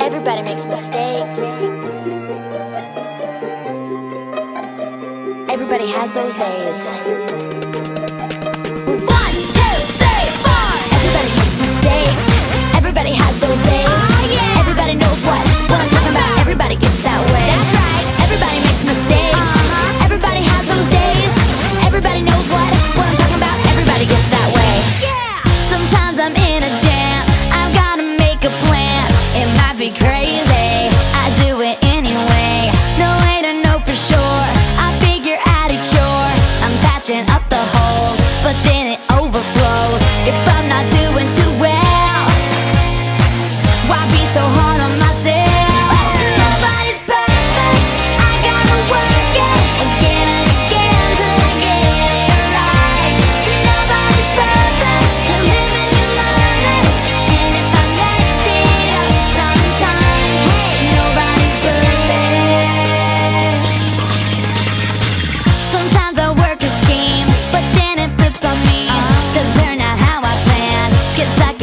Everybody makes mistakes. Everybody has those days.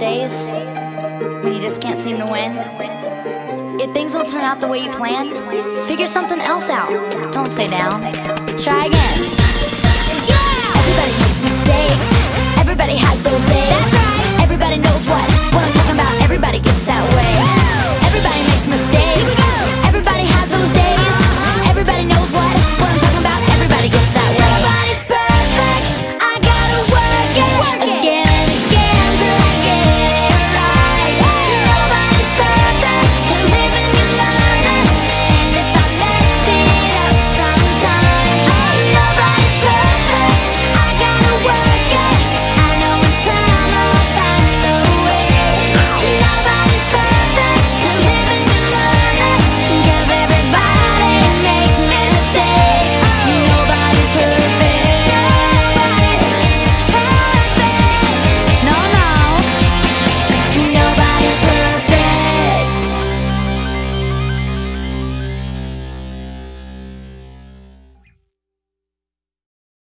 days when you just can't seem to win? If things don't turn out the way you plan, figure something else out. Don't stay down. Try again. Yeah! Everybody makes mistakes. Everybody has those days.